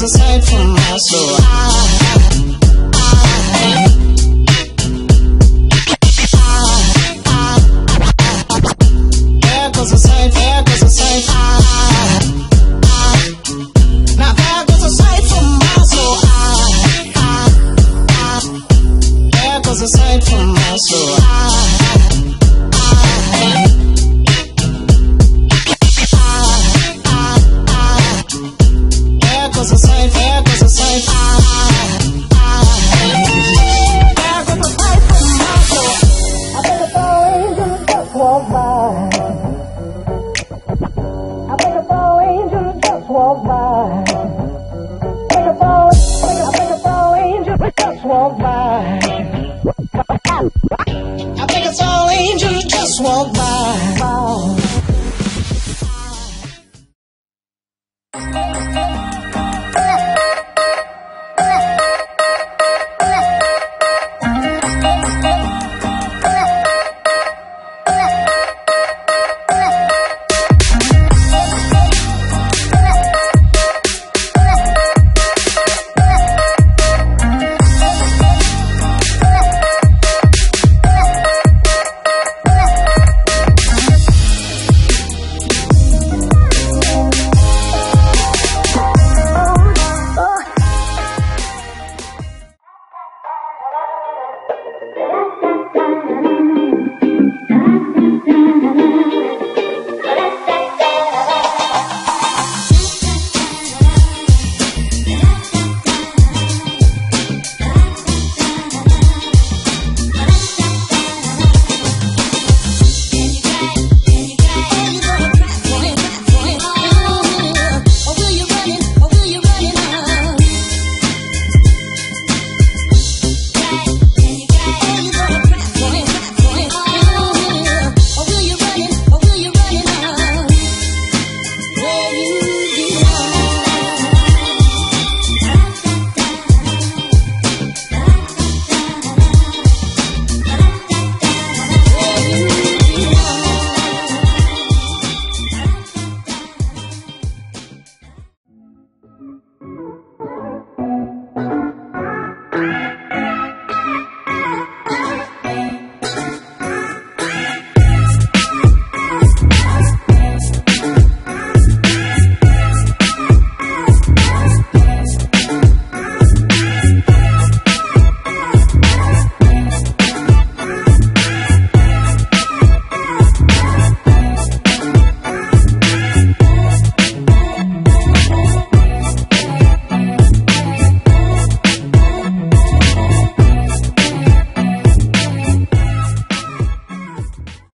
was aside from us, so I walk by. I think it's all angels just walk by.